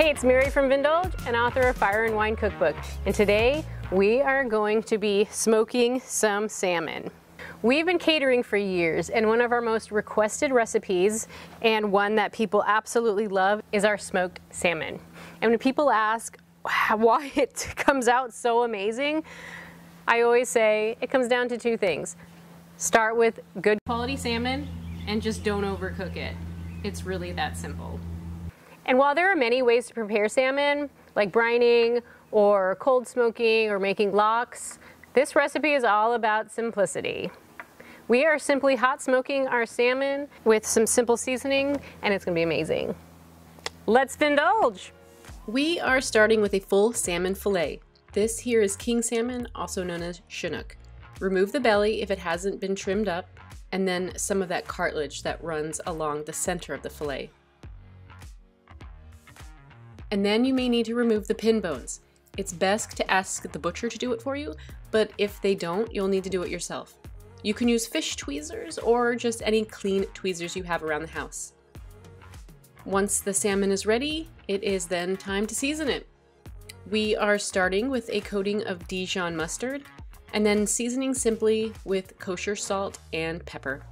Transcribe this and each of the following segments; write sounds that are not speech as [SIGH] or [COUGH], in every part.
Hey, it's Mary from Vindulge and author of Fire and Wine Cookbook. And today we are going to be smoking some salmon. We've been catering for years and one of our most requested recipes and one that people absolutely love is our smoked salmon. And when people ask [LAUGHS] why it [LAUGHS] comes out so amazing, I always say it comes down to two things. Start with good quality salmon and just don't overcook it. It's really that simple. And while there are many ways to prepare salmon, like brining or cold smoking or making lox, this recipe is all about simplicity. We are simply hot smoking our salmon with some simple seasoning and it's gonna be amazing. Let's indulge. We are starting with a full salmon fillet. This here is king salmon, also known as Chinook. Remove the belly if it hasn't been trimmed up, and then some of that cartilage that runs along the center of the fillet and then you may need to remove the pin bones. It's best to ask the butcher to do it for you, but if they don't, you'll need to do it yourself. You can use fish tweezers or just any clean tweezers you have around the house. Once the salmon is ready, it is then time to season it. We are starting with a coating of Dijon mustard and then seasoning simply with kosher salt and pepper.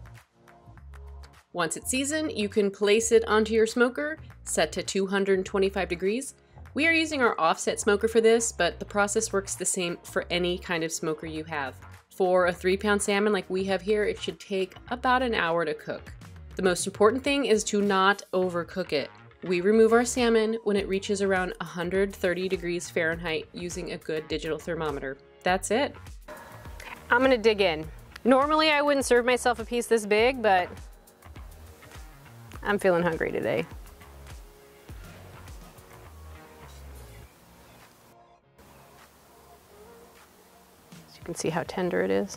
Once it's seasoned, you can place it onto your smoker, set to 225 degrees. We are using our offset smoker for this, but the process works the same for any kind of smoker you have. For a three pound salmon like we have here, it should take about an hour to cook. The most important thing is to not overcook it. We remove our salmon when it reaches around 130 degrees Fahrenheit using a good digital thermometer. That's it. I'm gonna dig in. Normally I wouldn't serve myself a piece this big, but I'm feeling hungry today. So you can see how tender it is.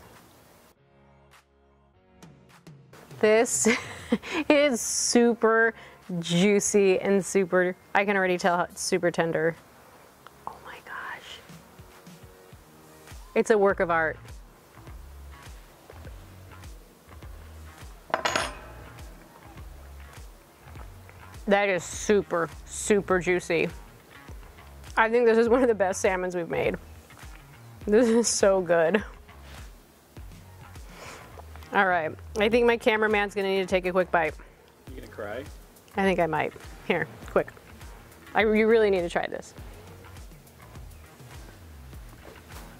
This [LAUGHS] is super juicy and super, I can already tell it's super tender. Oh my gosh. It's a work of art. That is super, super juicy. I think this is one of the best salmons we've made. This is so good. All right, I think my cameraman's gonna need to take a quick bite. You gonna cry? I think I might. Here, quick. I, you really need to try this.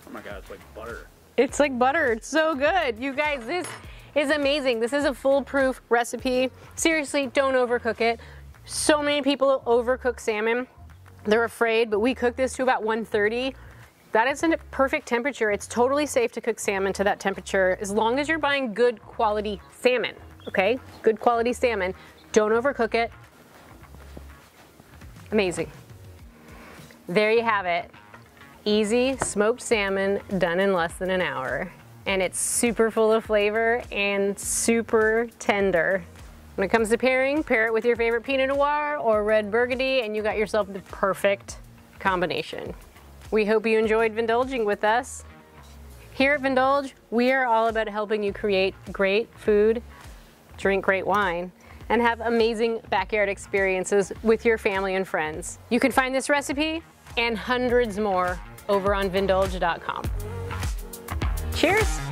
Oh my God, it's like butter. It's like butter, it's so good. You guys, this is amazing. This is a foolproof recipe. Seriously, don't overcook it. So many people overcook salmon. They're afraid, but we cook this to about 130. That is a perfect temperature. It's totally safe to cook salmon to that temperature as long as you're buying good quality salmon, okay? Good quality salmon. Don't overcook it. Amazing. There you have it. Easy smoked salmon done in less than an hour. And it's super full of flavor and super tender. When it comes to pairing, pair it with your favorite Pinot Noir or Red Burgundy and you got yourself the perfect combination. We hope you enjoyed Vindulging with us. Here at Vindulge, we are all about helping you create great food, drink great wine, and have amazing backyard experiences with your family and friends. You can find this recipe and hundreds more over on Vindulge.com. Cheers!